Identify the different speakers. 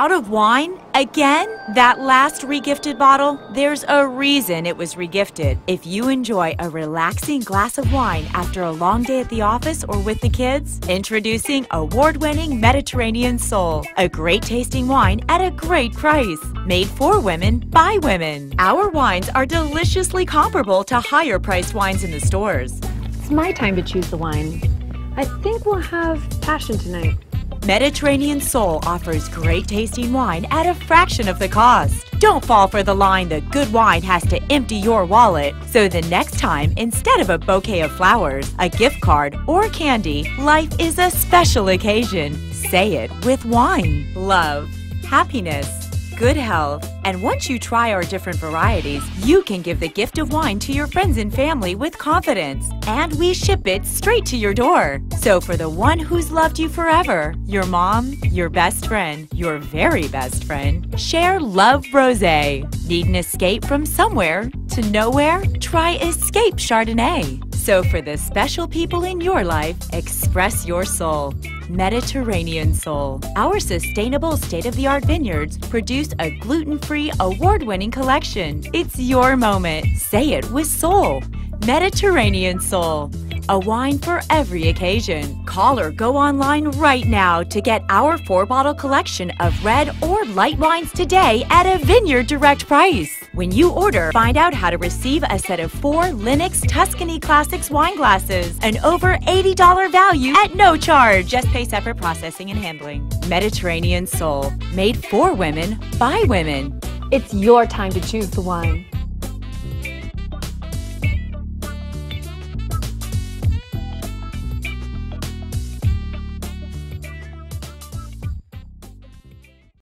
Speaker 1: Out of wine? Again? That last regifted bottle? There's a reason it was regifted. If you enjoy a relaxing glass of wine after a long day at the office or with the kids, introducing award winning Mediterranean Soul, a great tasting wine at a great price. Made for women by women. Our wines are deliciously comparable to higher priced wines in the stores.
Speaker 2: It's my time to choose the wine. I think we'll have passion tonight.
Speaker 1: Mediterranean Soul offers great tasting wine at a fraction of the cost. Don't fall for the line that good wine has to empty your wallet. So the next time, instead of a bouquet of flowers, a gift card, or candy, life is a special occasion. Say it with wine. Love, happiness, good health. And once you try our different varieties, you can give the gift of wine to your friends and family with confidence. And we ship it straight to your door. So for the one who's loved you forever, your mom, your best friend, your very best friend, share Love Rosé. Need an escape from somewhere to nowhere? Try Escape Chardonnay. So for the special people in your life, express your soul. Mediterranean Soul. Our sustainable state of the art vineyards produce a gluten free, award winning collection. It's your moment. Say it with soul. Mediterranean Soul. A wine for every occasion. Call or go online right now to get our four bottle collection of red or light wines today at a vineyard direct price. When you order, find out how to receive a set of four Lenox Tuscany Classics wine glasses, an over $80 value at no charge. Just pay separate processing and handling. Mediterranean Soul, made for women by women.
Speaker 2: It's your time to choose the wine.